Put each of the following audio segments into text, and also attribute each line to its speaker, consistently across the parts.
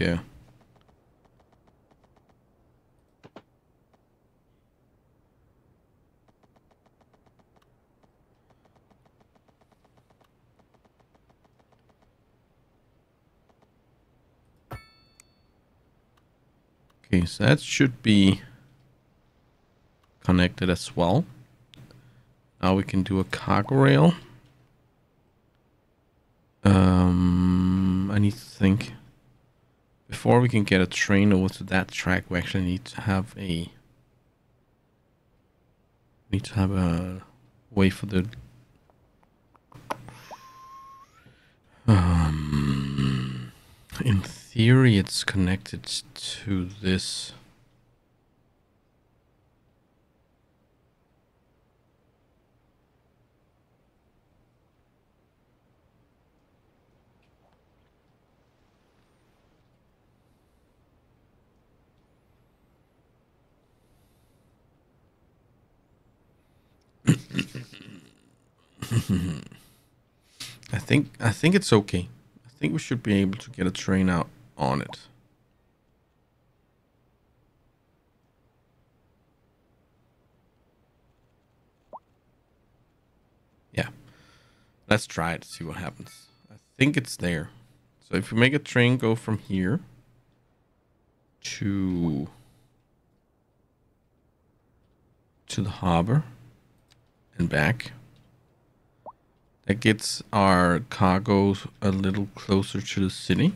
Speaker 1: Uh, Okay, so that should be connected as well. Now we can do a cargo rail. Um, I need to think. Before we can get a train over to that track, we actually need to have a need to have a way for the um in theory it's connected to this I think I think it's okay. I think we should be able to get a train out on it. Yeah. Let's try it, see what happens. I think it's there. So if we make a train go from here to to the harbor and back that gets our cargo a little closer to the city.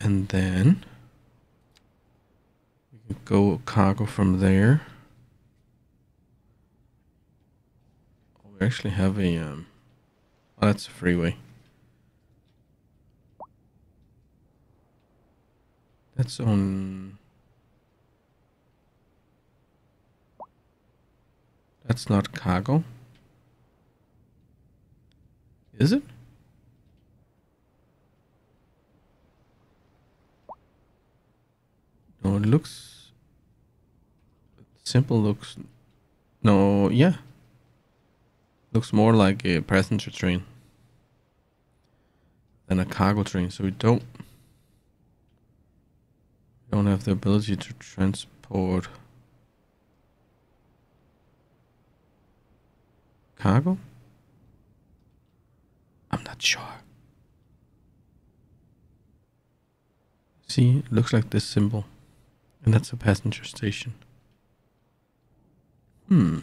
Speaker 1: And then we can go cargo from there. We actually have a um oh, that's a freeway. That's on That's not cargo. Is it? No, it looks simple. Looks no, yeah. Looks more like a passenger train than a cargo train. So we don't don't have the ability to transport cargo. I'm not sure. See, it looks like this symbol. And that's a passenger station. Hmm.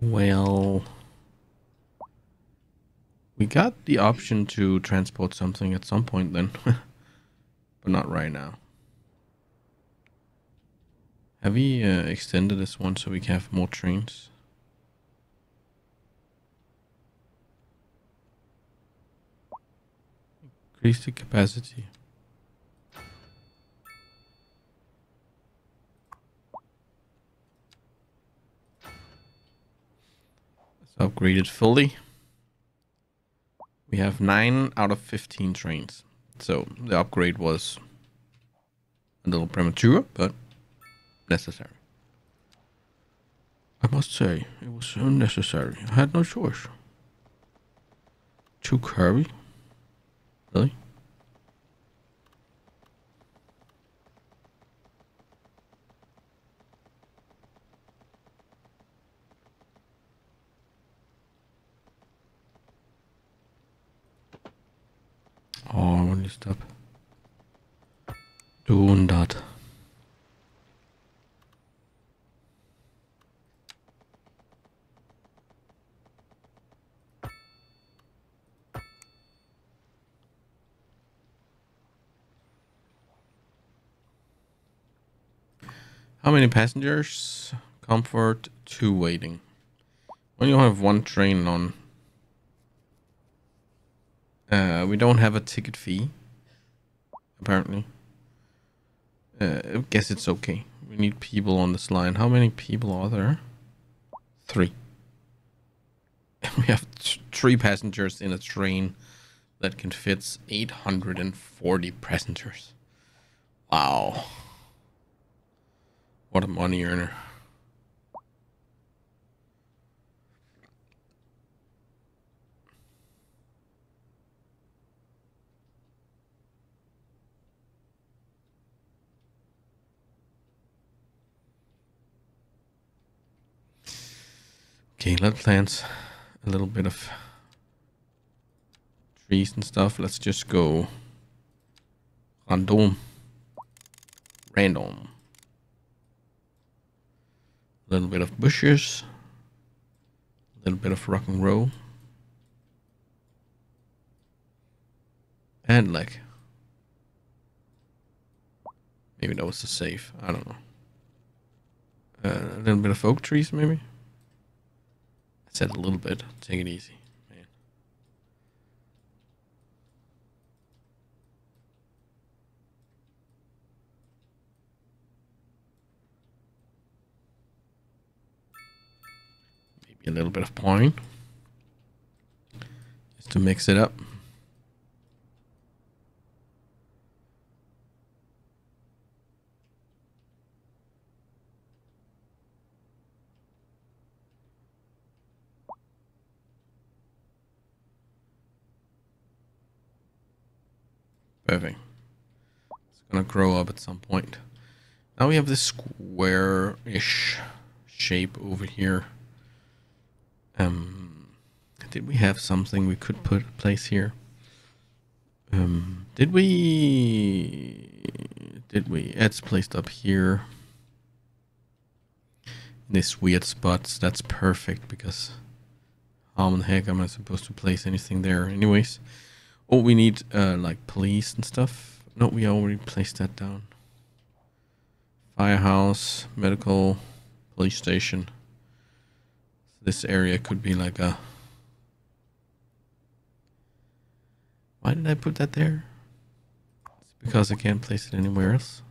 Speaker 1: Well, we got the option to transport something at some point then, but not right now. Have we uh, extended this one so we can have more trains? Increase the capacity. Let's upgrade it fully. We have 9 out of 15 trains. So the upgrade was a little premature, but necessary. I must say, it was unnecessary. I had no choice. Too curvy? Really? Oh, you stop doing that? How many passengers? Comfort, two waiting. We only have one train on. Uh, we don't have a ticket fee. Apparently. Uh, I guess it's okay. We need people on this line. How many people are there? Three. we have three passengers in a train that can fit 840 passengers. Wow. What a money earner. Okay, let's plant a little bit of trees and stuff. Let's just go random. Random. A little bit of bushes. A little bit of rock and roll. And like maybe that was the safe. I don't know. Uh, a little bit of oak trees, maybe. Said a little bit. Take it easy, man. Maybe a little bit of pine. Just to mix it up. Perfect. It's gonna grow up at some point. Now we have this square-ish shape over here. Um, did we have something we could put place here? Um, did we? Did we? It's placed up here. In This weird spots. That's perfect because how in the heck am I supposed to place anything there? Anyways. Oh, we need uh, like police and stuff. No, we already placed that down. Firehouse, medical, police station. This area could be like a. Why did I put that there? It's because I can't place it anywhere else.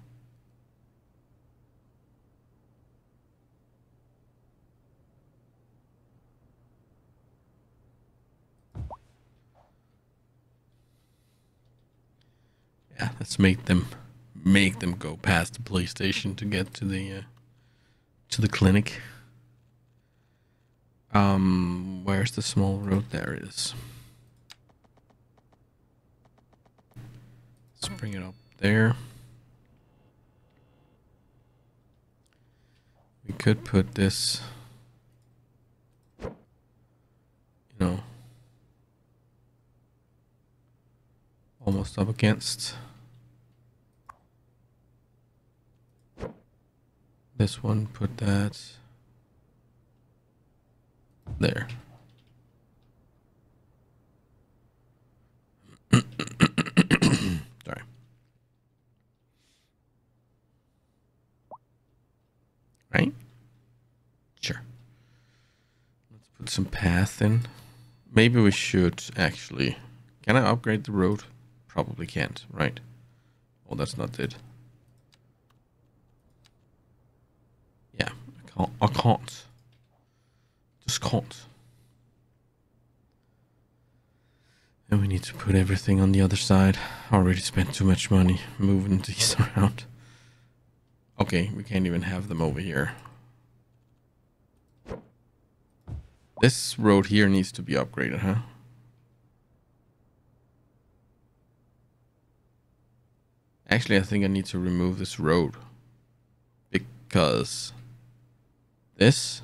Speaker 1: Yeah, let's make them make them go past the police station to get to the uh, to the clinic. Um, where's the small road? There it is. Let's bring it up there. We could put this, you know, almost up against this one, put that there. Sorry. Right? Sure. Let's put some path in. Maybe we should actually. Can I upgrade the road? Probably can't, right? Oh, that's not it. Yeah, I can't. I can't. Just can't. And we need to put everything on the other side. Already spent too much money moving these around. Okay, we can't even have them over here. This road here needs to be upgraded, huh? Actually, I think I need to remove this road. Because this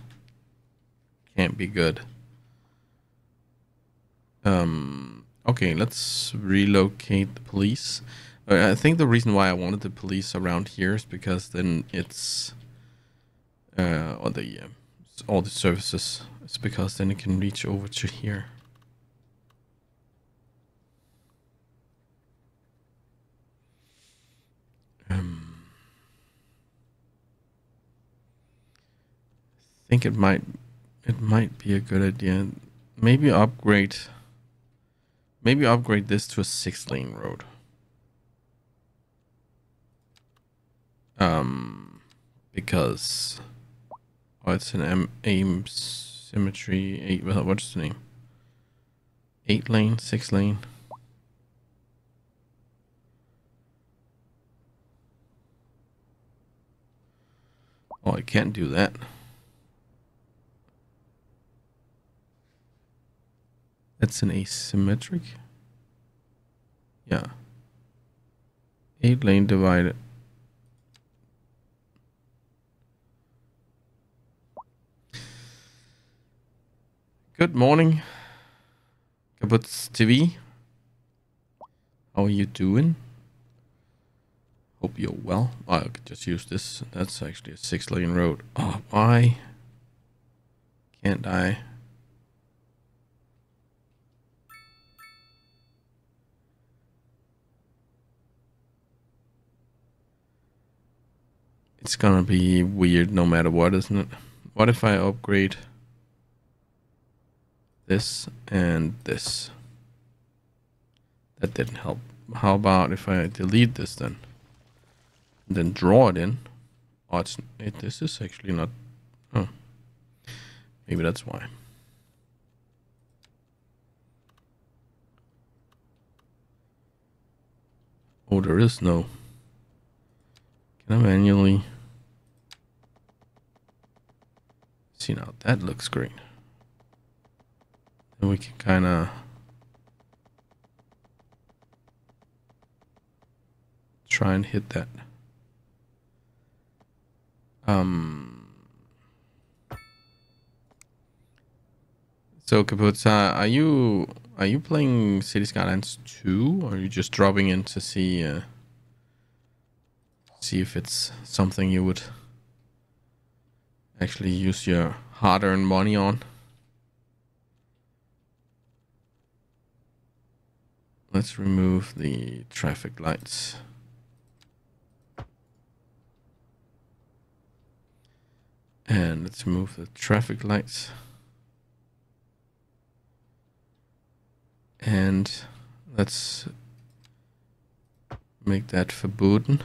Speaker 1: can't be good. Um, okay, let's relocate the police. Uh, I think the reason why I wanted the police around here is because then it's uh, all the uh, all the services. It's because then it can reach over to here. Um, I think it might it might be a good idea. Maybe upgrade maybe upgrade this to a six lane road. Um because oh it's an M aim symmetry eight what's the name? Eight lane, six lane. Oh, I can't do that. That's an asymmetric. Yeah. Eight lane divided. Good morning, Kabuts TV. How are you doing? Hope you're well. I could just use this. That's actually a six lane road. Oh, why can't I? It's gonna be weird no matter what, isn't it? What if I upgrade this and this? That didn't help. How about if I delete this then? And then draw it in. Oh, it's, it, this is actually not... Oh. Maybe that's why. Oh, there is no... Can I manually... See now, that looks great. And we can kind of... Try and hit that. Um... So Kaputsa, are you are you playing City Skylines 2 or are you just dropping in to see uh, see if it's something you would actually use your hard-earned money on. Let's remove the traffic lights. And let's remove the traffic lights. And let's make that forbidden.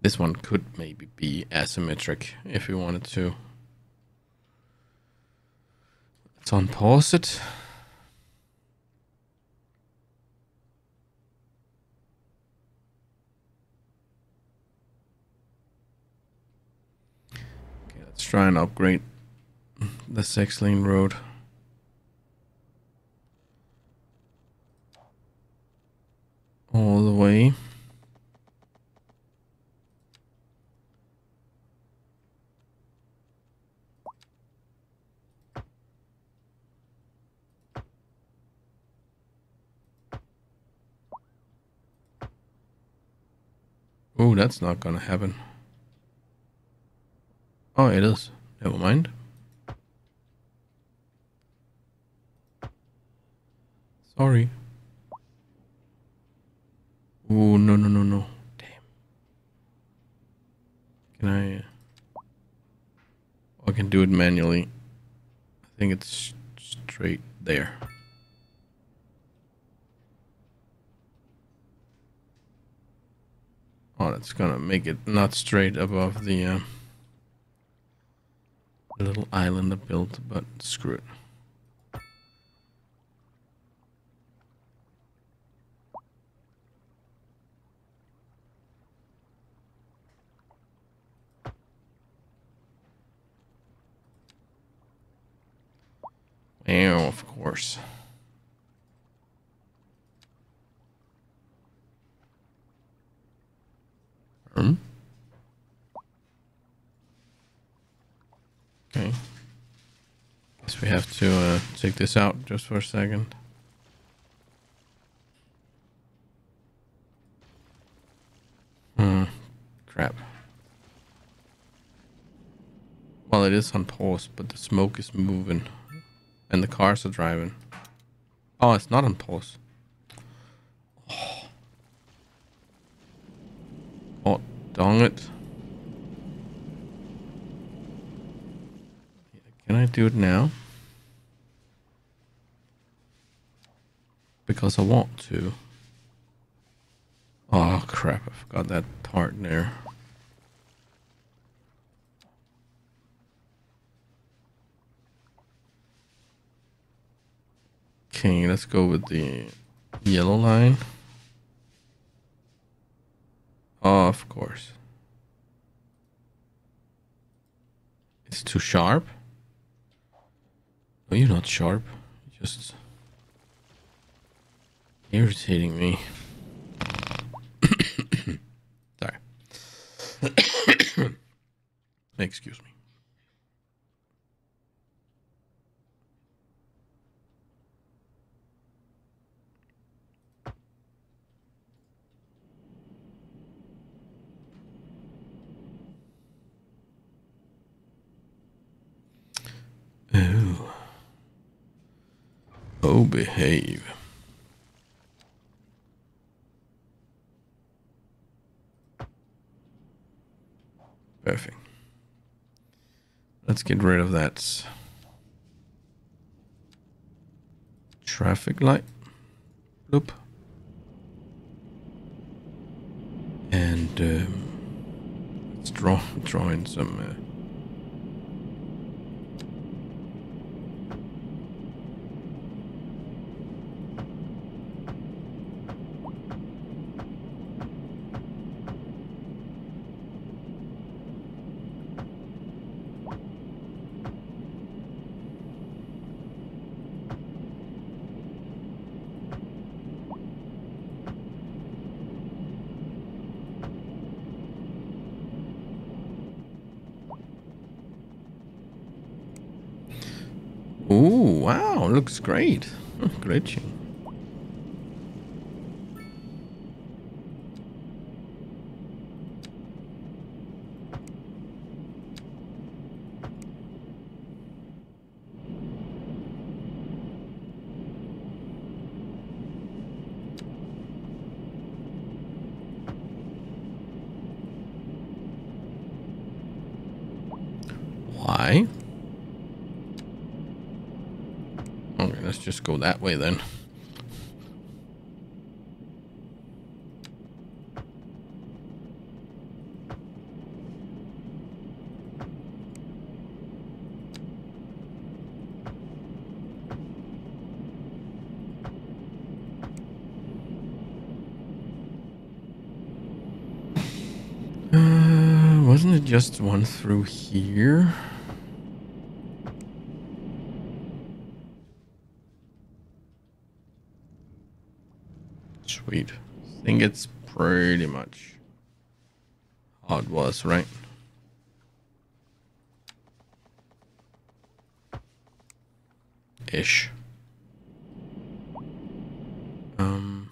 Speaker 1: This one could maybe be asymmetric if we wanted to. Let's unpause it. Okay, let's try and upgrade the six lane road. All the way. Oh, that's not gonna happen. Oh, it is. Never mind. Sorry. Oh, no, no, no, no. Damn. Can I... I can do it manually. I think it's straight there. Oh, that's gonna make it not straight above the uh, little island I built, but screw it. Yeah, of course. Hmm? Okay. Guess we have to uh, take this out just for a second. Hmm. Crap. Well, it is on pause, but the smoke is moving. And the cars are driving. Oh, it's not on pause. Dang it. Can I do it now? Because I want to. Oh crap, I forgot that part there. Okay, let's go with the yellow line. Of course. It's too sharp. No, you're not sharp. Just irritating me. Sorry. Excuse me. Oh. Oh, behave. Perfect. Let's get rid of that traffic light. Loop. And um, let's draw draw in some uh, Ooh, wow, looks great. Great Why? Okay, let's just that way then. Uh, wasn't it just one through here? Sweet. I think it's pretty much how it was, right? Ish. Um.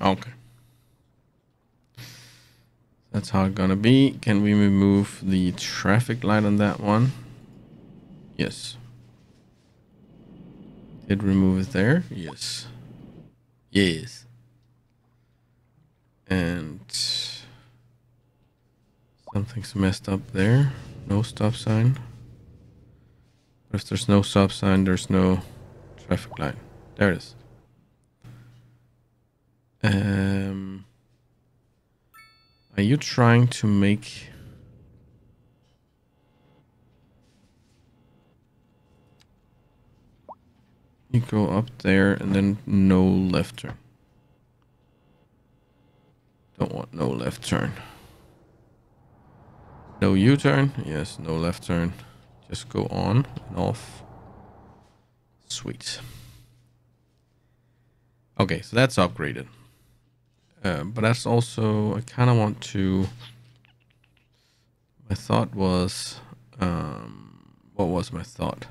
Speaker 1: Okay. That's how it's gonna be. Can we remove the traffic light on that one? Yes. Did remove it there? Yes. Yes. And something's messed up there. No stop sign. If there's no stop sign, there's no traffic light. There it is. Um, are you trying to make... You go up there and then no left turn. Don't want no left turn. No U-turn. Yes, no left turn. Just go on and off. Sweet. Okay, so that's upgraded. Uh, but that's also, I kind of want to, my thought was, um, what was my thought?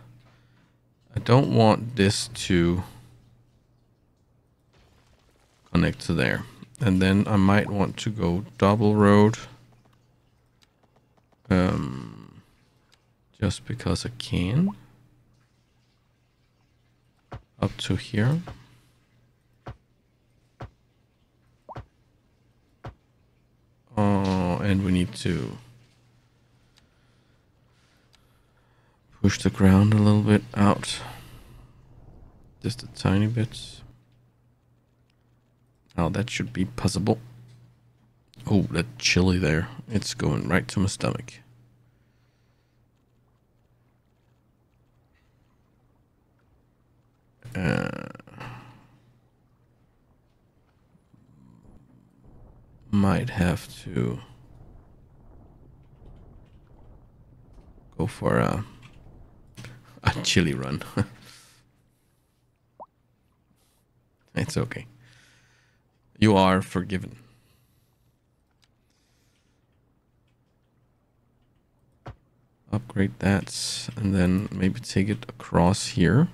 Speaker 1: I don't want this to connect to there. And then I might want to go double road. Um, just because I can. Up to here. And we need to push the ground a little bit out. Just a tiny bit. Now that should be possible. Oh, that chili there. It's going right to my stomach. Uh, might have to go for a, a chili run. it's okay. You are forgiven. Upgrade that and then maybe take it across here.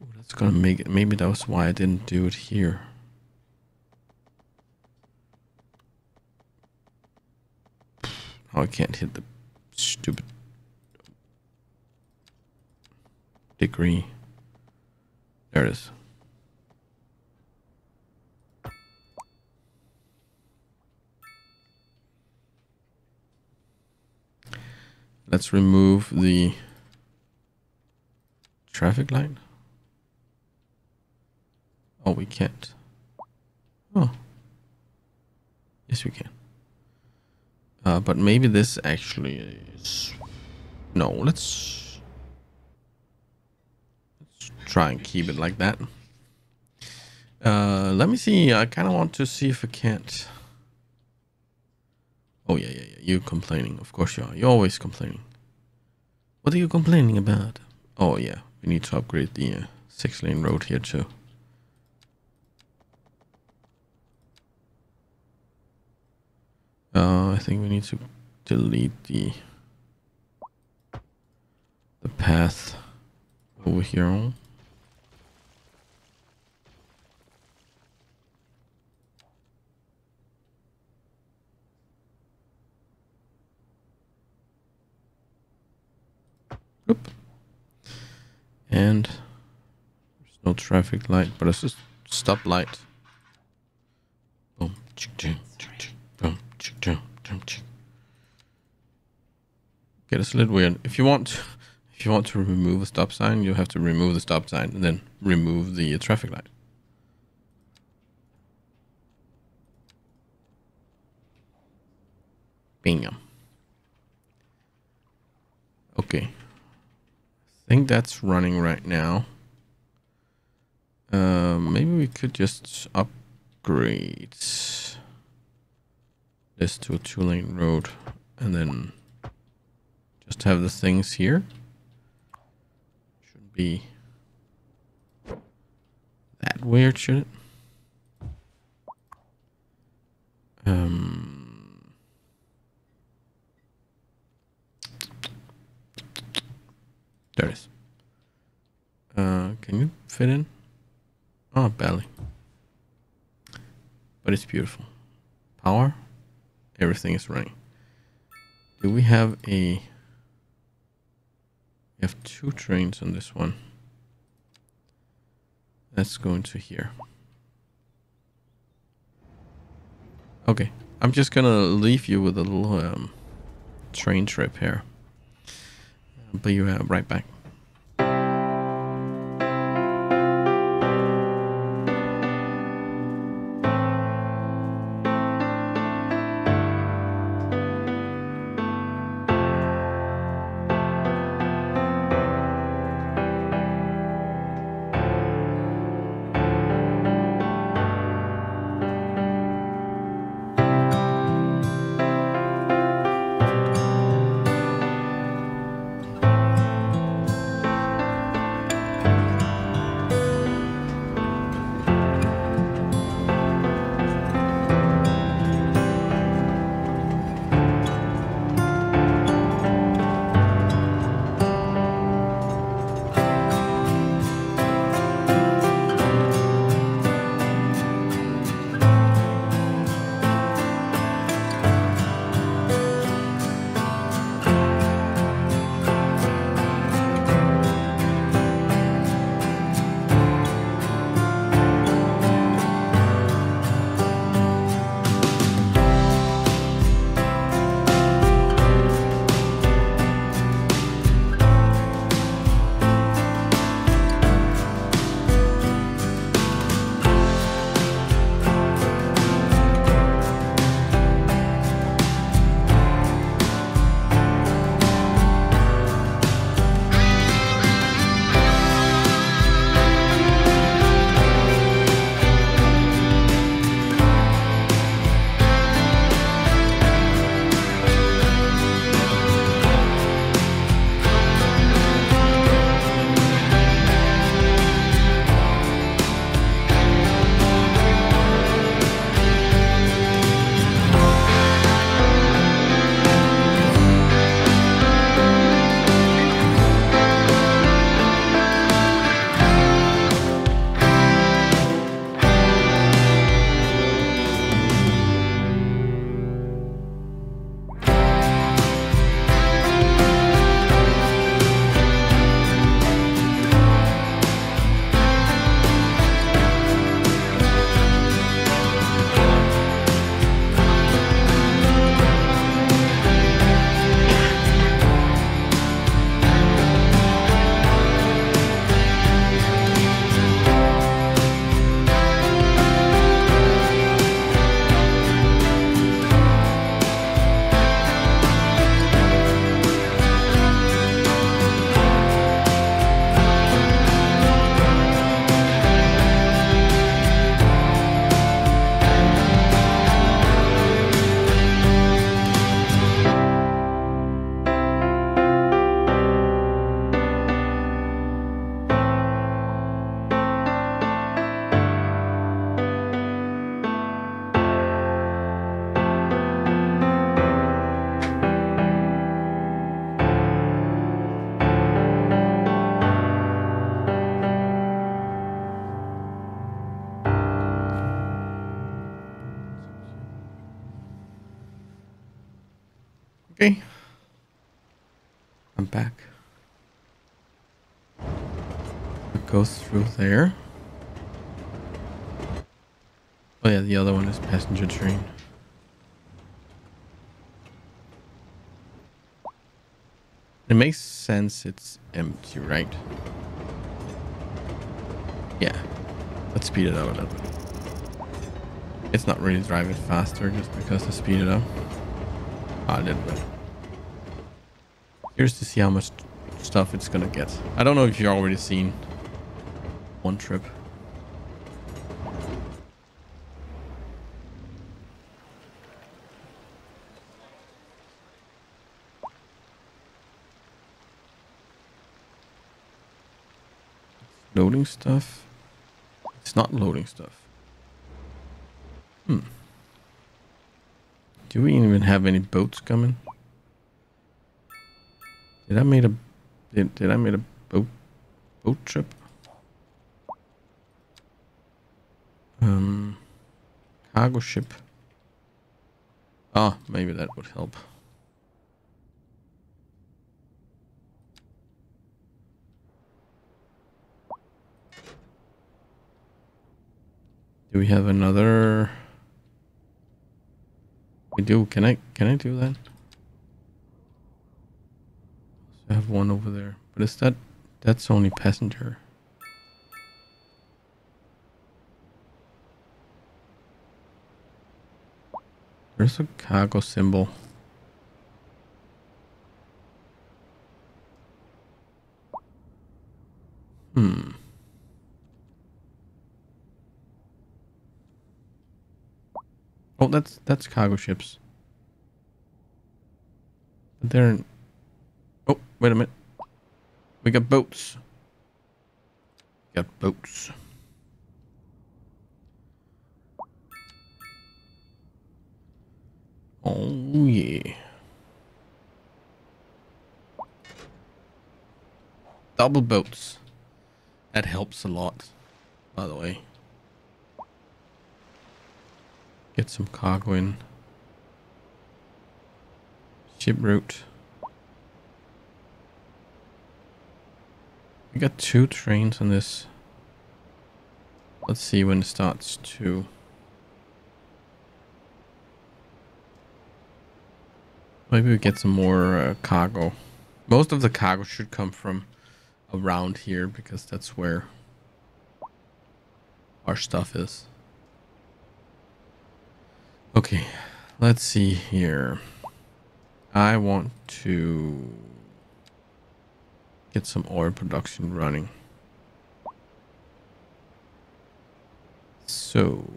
Speaker 1: Ooh, that's gonna make it. Maybe that was why I didn't do it here. Oh, I can't hit the stupid degree. There it is. Let's remove the traffic light. Oh, we can't. Oh. Yes, we can. Uh, but maybe this actually is... No, let's... Let's try and keep it like that. Uh, let me see. I kind of want to see if I can't... Oh, yeah, yeah, yeah. You complaining. Of course you are. You're always complaining. What are you complaining about? Oh, yeah. We need to upgrade the uh, six lane road here too. Uh, I think we need to delete the the path over here. Oop. And there's no traffic light, but it's just stop light. Boom. Boom. Okay, that's a little weird. If you want, if you want to remove a stop sign, you have to remove the stop sign and then remove the traffic light. Bingham. Okay I think that's running right now. Uh, maybe we could just upgrade this to a two lane road and then just have the things here. Shouldn't be that weird, should it? Um, There it is. Uh, can you fit in? Oh, barely. But it's beautiful. Power. Everything is running. Do we have a... We have two trains on this one. Let's go into here. Okay. I'm just gonna leave you with a little um, train trip here. Be right back. Goes through there. Oh yeah, the other one is passenger train. It makes sense it's empty, right? Yeah. Let's speed it up a little bit. It's not really driving faster just because I speed it up. Ah, a little bit. Curious to see how much stuff it's gonna get. I don't know if you've already seen one trip. Loading stuff. It's not loading stuff. Hmm. Do we even have any boats coming? Did I made a did, did I made a boat boat trip? Um cargo ship. Ah, maybe that would help. Do we have another? We do. Can I can I do that? I have one over there. But is that that's only passenger? There's a cargo symbol. Hmm. Oh, that's that's cargo ships. They're. in... Oh, wait a minute. We got boats. got boats. Oh yeah. Double boats. That helps a lot, by the way. Get some cargo in. Ship route. We got two trains on this. Let's see when it starts to. Maybe we get some more uh, cargo. Most of the cargo should come from around here because that's where our stuff is. Okay, let's see here. I want to get some oil production running. So,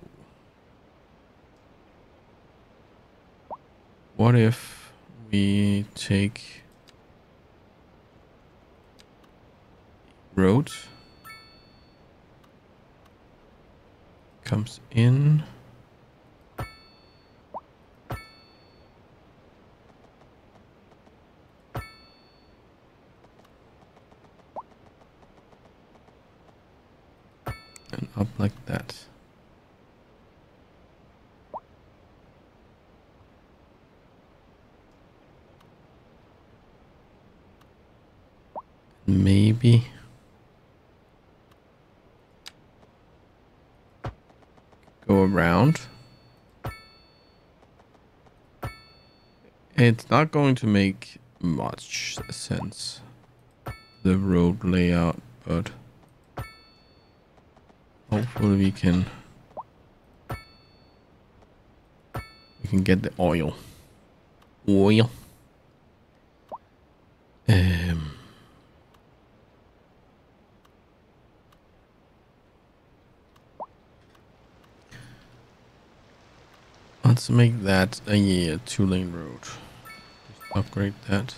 Speaker 1: what if we take road comes in and up like that. Maybe go around. It's not going to make much sense, the road layout, but Hopefully we can we can get the oil. Oil. Um Let's make that a yeah, two lane road. Just upgrade that.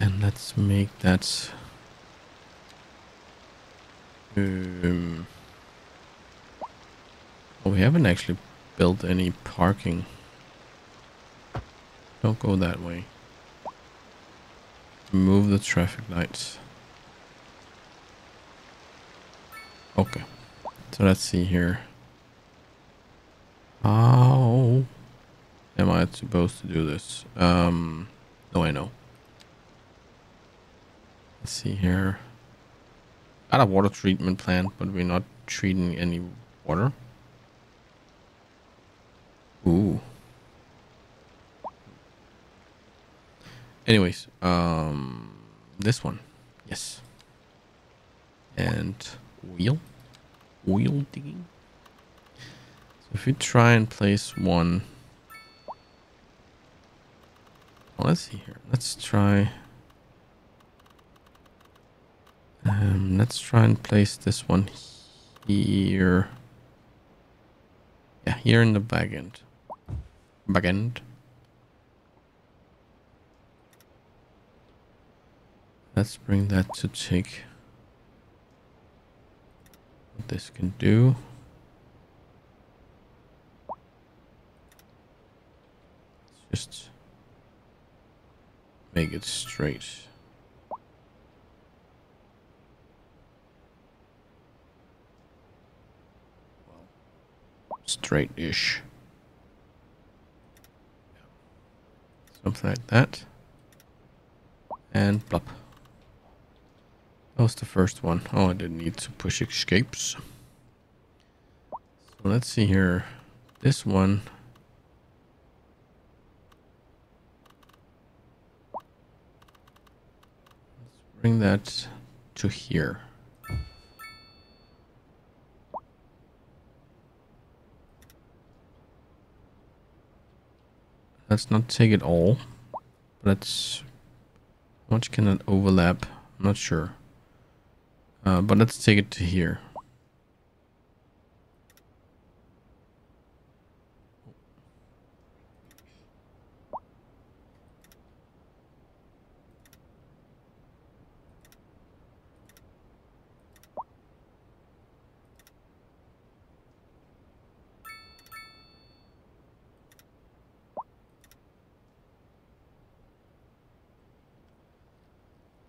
Speaker 1: And let's make that um oh, we haven't actually built any parking don't go that way Move the traffic lights. Okay. So let's see here. How am I supposed to do this? Um, no, I know. Let's see here. Got a water treatment plant, but we're not treating any water. Ooh. Anyways, um, this one, yes. And wheel, wheel digging. So if we try and place one, well, let's see here. Let's try. Um, let's try and place this one here. Yeah, here in the back end. Back end. Let's bring that to take what this can do. Let's just make it straight. Straight-ish. Something like that. And plop. That was the first one. Oh, I didn't need to push escapes. So let's see here. This one. Let's bring that to here. Let's not take it all. Let's... How much can it overlap? I'm not sure. Uh, but let's take it to here.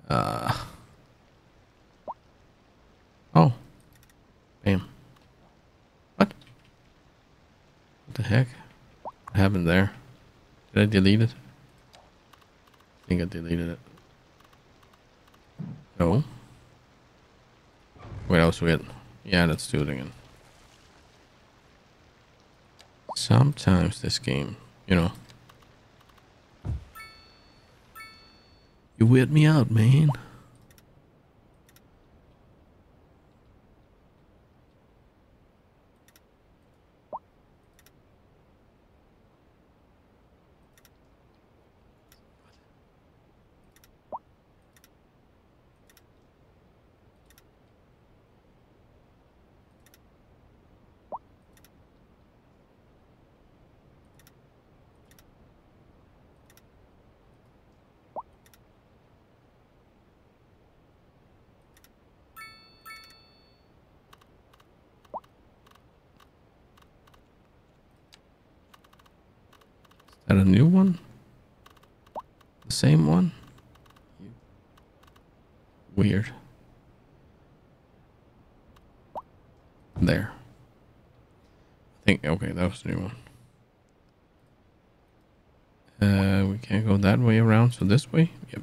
Speaker 1: Uh, oh. Bam. What? What the heck? What happened there? Did I? Think I deleted it. No. Wait, that was weird. Yeah, let's do it again. Sometimes this game, you know. You weird me out, man. That a new one? The same one? Weird. There. I think, okay, that was the new one. Uh, we can't go that way around, so this way? Yep.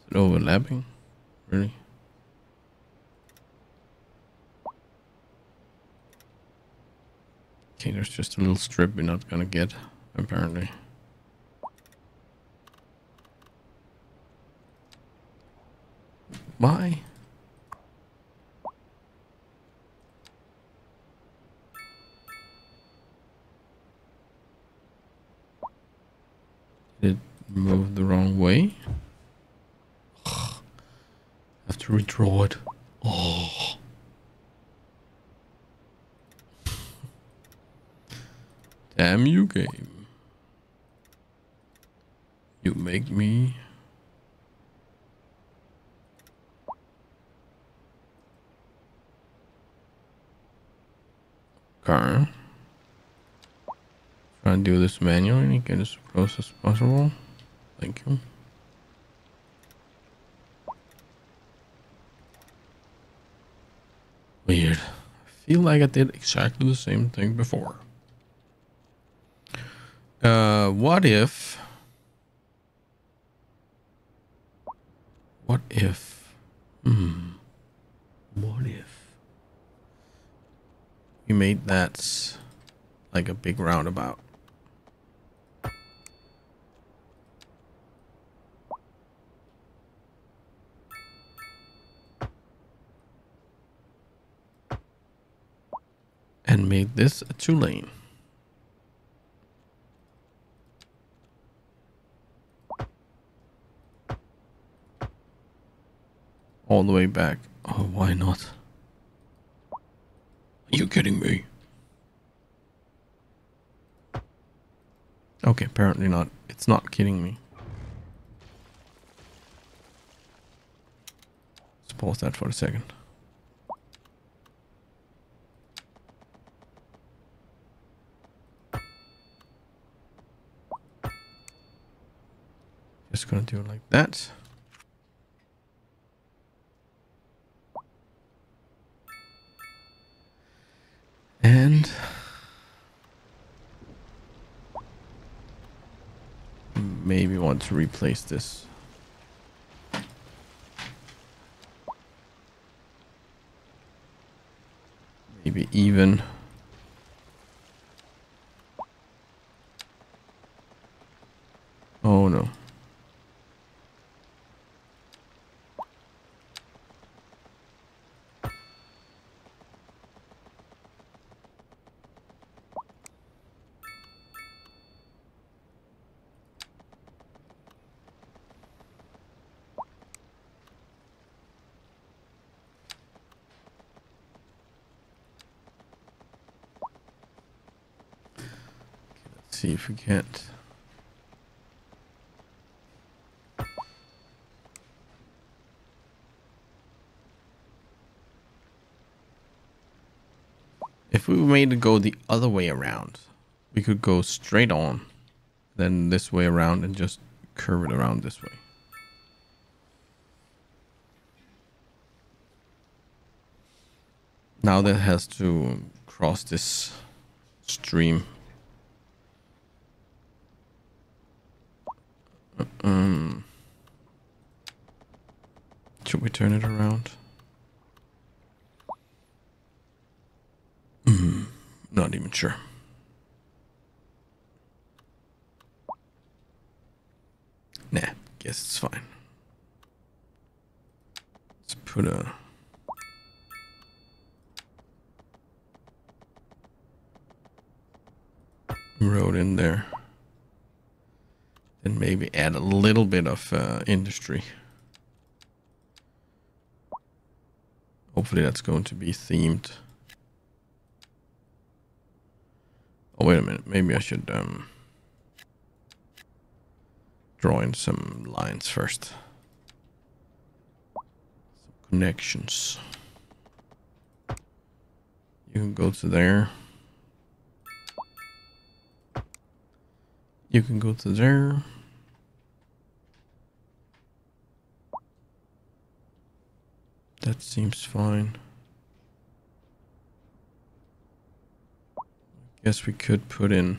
Speaker 1: Is it overlapping? Really? Okay, there's just a little strip we're not gonna get, apparently. Why? Did it move the wrong way? have to redraw it. Oh. Damn you, game. You make me. Okay. Try to do this manually, and get as close as possible. Thank you. Weird. I feel like I did exactly the same thing before. Uh, what if... What if... Hmm. What if... We made that like a big roundabout. and made this a two lane. All the way back. Oh, why not? Are you kidding me? Okay, apparently not. It's not kidding me. Let's pause that for a second. Just gonna do it like that. And maybe want to replace this. Maybe even. Oh no. see if we can't. If it go the other way around, we could go straight on, then this way around and just curve it around this way. Now that has to cross this stream Um, should we turn it around? Mm, even. Nah, guess it's fine. Let's put a road in there and maybe add a little bit of uh, industry. Hopefully that's going to be themed. Oh, wait a minute. Maybe I should um, draw in some lines first. Some connections. You can go to there. You can go to there. That seems fine. Guess we could put in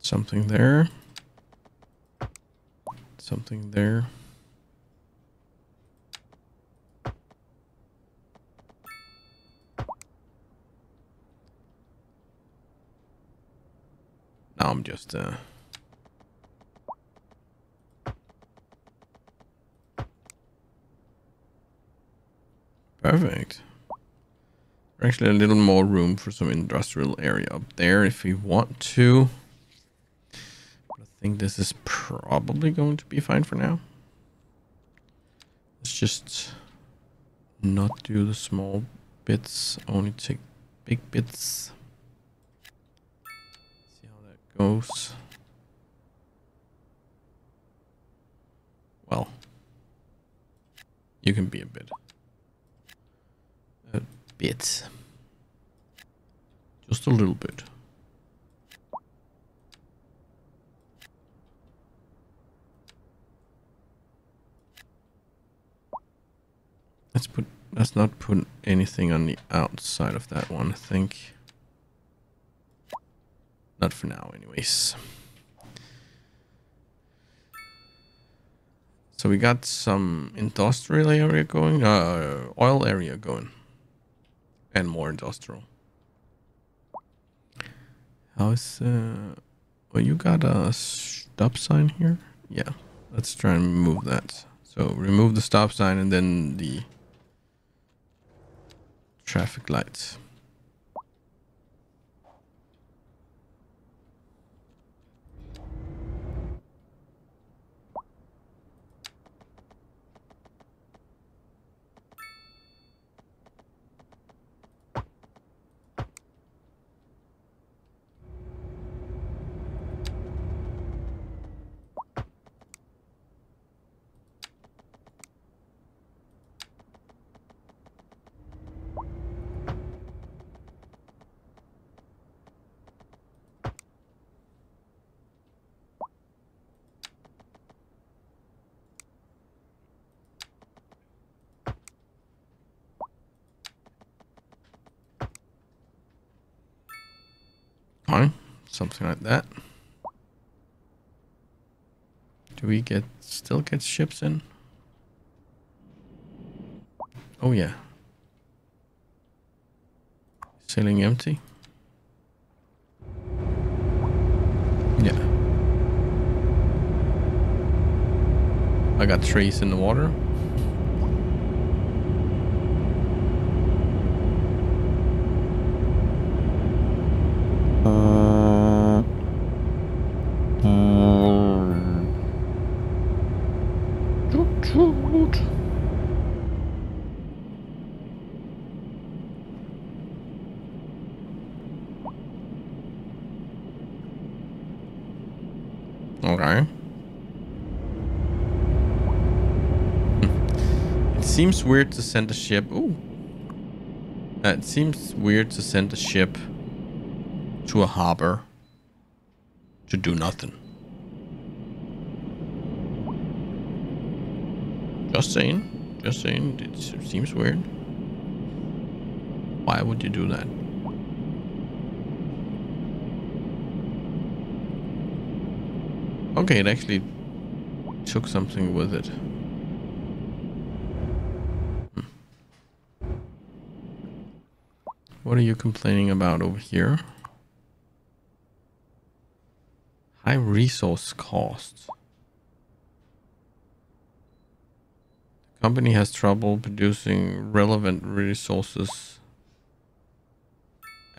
Speaker 1: something there. Something there. Now I'm just uh Perfect. Actually a little more room for some industrial area up there if we want to. I think this is probably going to be fine for now. Let's just not do the small bits, only take big bits. See how that goes. Well, you can be a bit. Bit. Just a little bit. Let's put let's not put anything on the outside of that one, I think. Not for now anyways. So we got some industrial area going, uh, oil area going, and more industrial. How's uh? Well, you got a stop sign here. Yeah, let's try and remove that. So remove the stop sign and then the traffic lights. Fine. Something like that. Do we get still get ships in? Oh yeah. Sailing empty. Yeah. I got trees in the water. Okay. It seems weird to send a ship. Ooh. Uh, it seems weird to send a ship to a harbor to do nothing. Just saying. Just saying. It seems weird. Why would you do that? Okay, it actually took something with it. What are you complaining about over here? High resource costs. The company has trouble producing relevant resources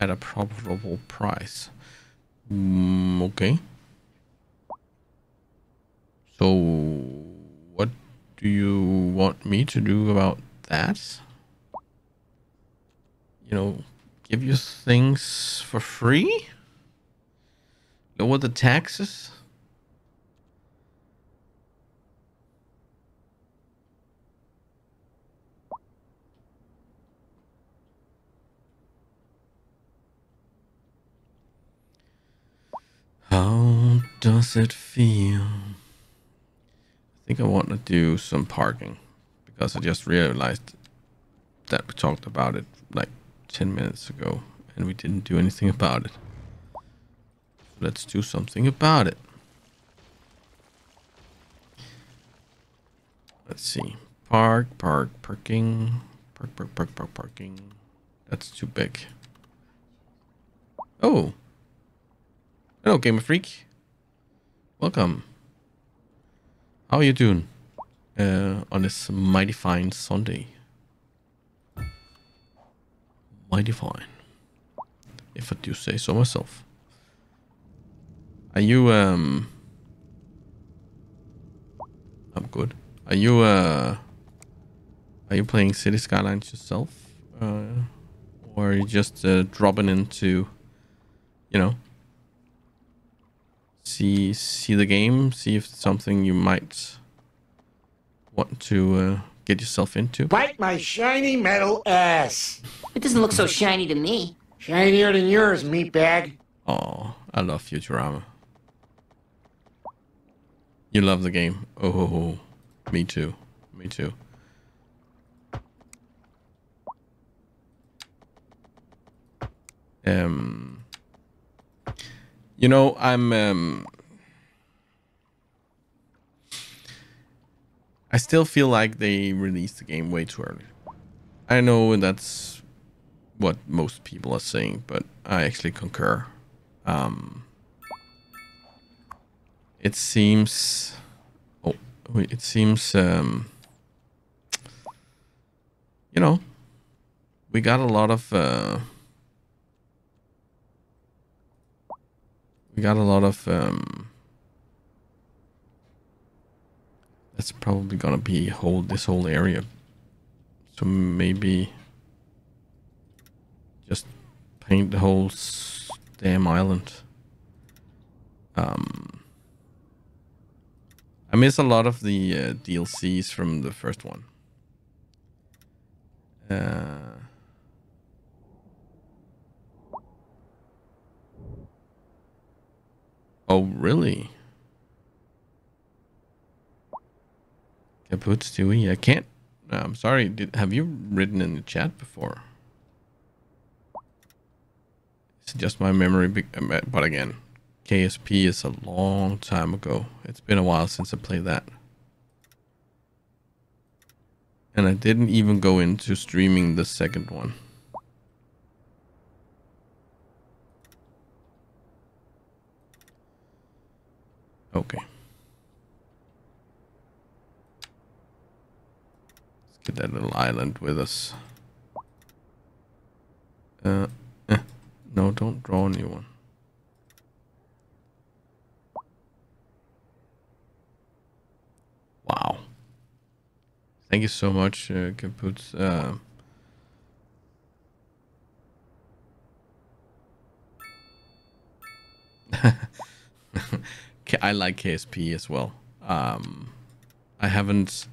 Speaker 1: at a profitable price. Mm, okay. So, what do you want me to do about that? You know, give you things for free? Lower the taxes? How does it feel? I think I want to do some parking because I just realized that we talked about it like 10 minutes ago and we didn't do anything about it. Let's do something about it. Let's see. Park, park, parking. Park, park, park, park, parking. That's too big. Oh. Hello, Gamer Freak. Welcome. How are you doing uh, on this mighty fine Sunday? Mighty fine, if I do say so myself. Are you um? I'm good. Are you uh Are you playing City Skylines yourself? Uh, or are you just uh, dropping into, you know, see see the game, see if it's something you might want to uh, get yourself into?
Speaker 2: Bite my shiny metal ass.
Speaker 3: It doesn't look so shiny to me.
Speaker 2: Shinier than yours, meatbag.
Speaker 1: Oh, I love Futurama. You love the game. Oh, me too. Me too. Um, you know, I'm um, I still feel like they released the game way too early. I know that's what most people are saying, but I actually concur. Um, it seems, oh, it seems, um, you know, we got a lot of, uh, we got a lot of, um, that's probably gonna be whole this whole area. So maybe just paint the whole damn island. Um, I miss a lot of the uh, DLCs from the first one. Uh, oh, really? Kaput Stewie, I can't. no, I'm sorry. Did have you written in the chat before? It's just my memory. uh, But again, KSP is a long time ago. It's been a while since I played that. And I didn't even go into streaming the second one. Okay. Let's get that little island with us. Uh, eh. no, don't draw a new one. Wow. Thank you so much, uh. Uh, I like KSP as well. Um, I haven't.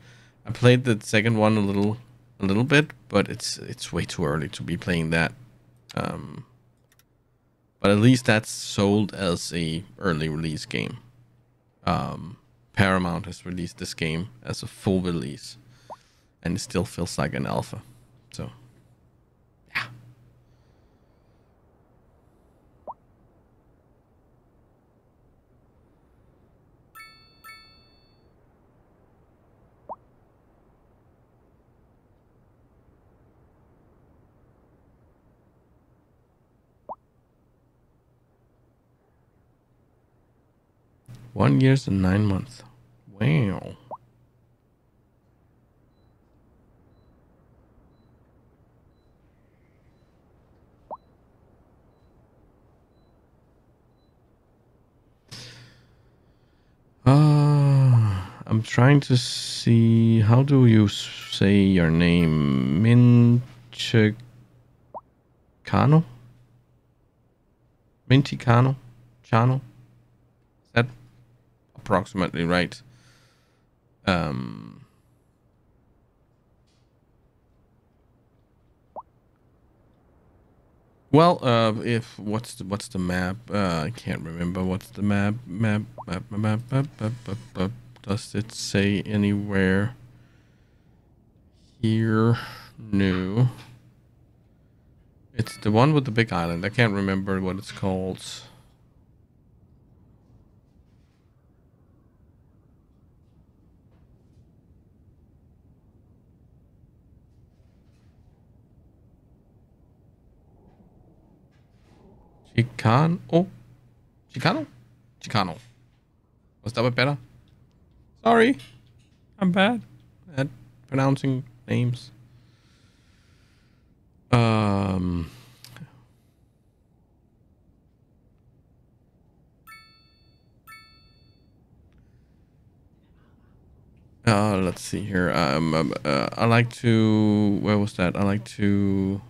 Speaker 1: I played the second one a little, a little bit, but it's it's way too early to be playing that. Um, but at least that's sold as a early release game. Um, Paramount has released this game as a full release, and it still feels like an alpha. So, yeah. One years and nine months. Wow. Uh, I'm trying to see how do you say your name? Minchicano? Minticano? Chano? Approximately right? Um, well, uh, if what's the what's the map? Uh, I can't remember what's the map. Map map map map map. map, map, map. Does it say anywhere here? No. It's the one with the big island. I can't remember what it's called. Chicano? Chicano? Chicano. Was that bit better? Sorry. I'm bad at pronouncing names. Um. Uh, let's see here. Um, um uh, I like to. Where was that? I like to.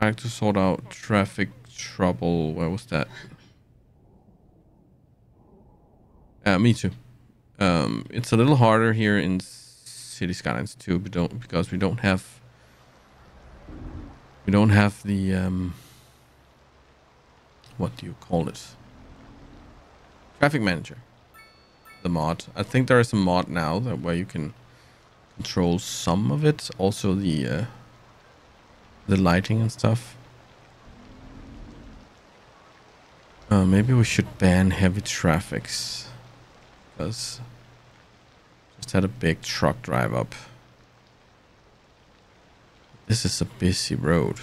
Speaker 1: I like to sort out traffic trouble. Where was that? Uh, me too. Um, it's a little harder here in City Skylines too, but don't because we don't have we don't have the um, what do you call it? Traffic manager. The mod. I think there is a mod now that where you can control some of it. Also the uh, the lighting and stuff. Uh, maybe we should ban heavy traffics. Because just had a big truck drive up. This is a busy road.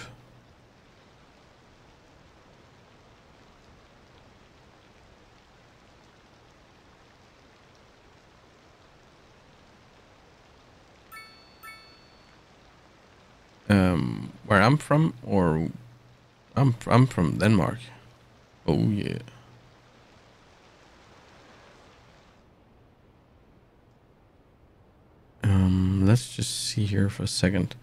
Speaker 1: Um, where I'm from, or I'm I'm from Denmark. Oh yeah. Um, let's just see here for a second.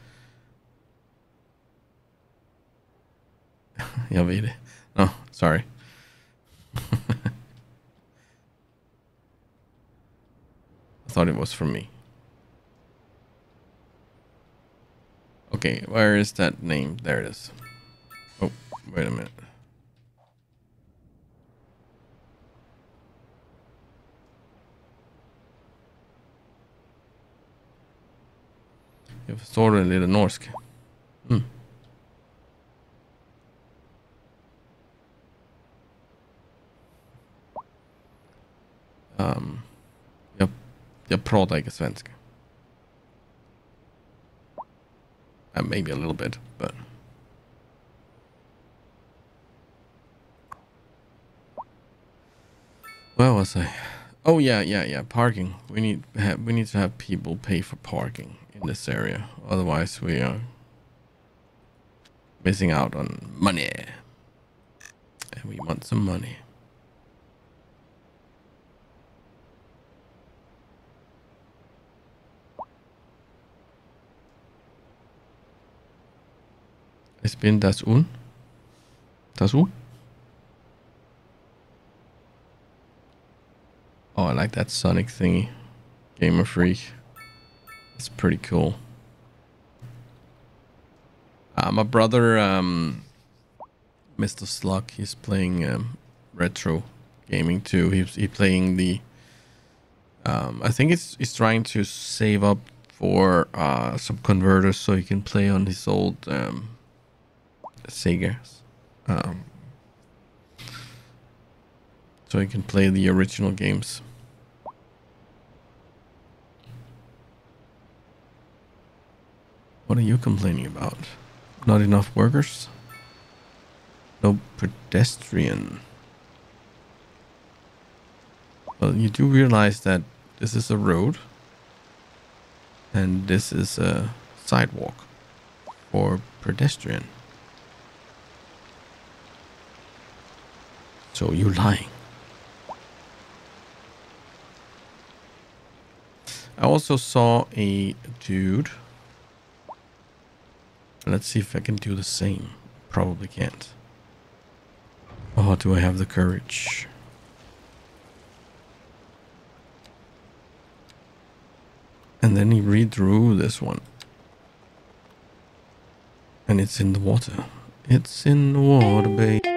Speaker 1: Jag. Oh, sorry. I thought it was from me. Okay, where is that name? There it is. Oh, wait a minute. Jag förstår det lite norsk. Mm. Um, jag, jag pratar svenska. Uh, maybe a little bit, but... Where was I? Oh yeah, yeah, yeah. Parking. We need have, we need to have people pay for parking in this area. Otherwise, we are missing out on money, and we want some money. Ich bin das Un. Das U. Oh, I like that Sonic thingy. Gamer Freak. It's pretty cool. Uh, my brother, um, Mr. Slug, he's playing um, retro gaming too. He's he playing the. Um, I think it's he's trying to save up for uh, some converters so he can play on his old um, Sega. Um, so I can play the original games. What are you complaining about? Not enough workers? No pedestrian. Well, you do realize that this is a road and this is a sidewalk for pedestrian. So you're lying. I also saw a dude. Let's see if I can do the same. Probably can't. Oh, do I have the courage? And then he redrew this one. And it's in the water. It's in the water, babe.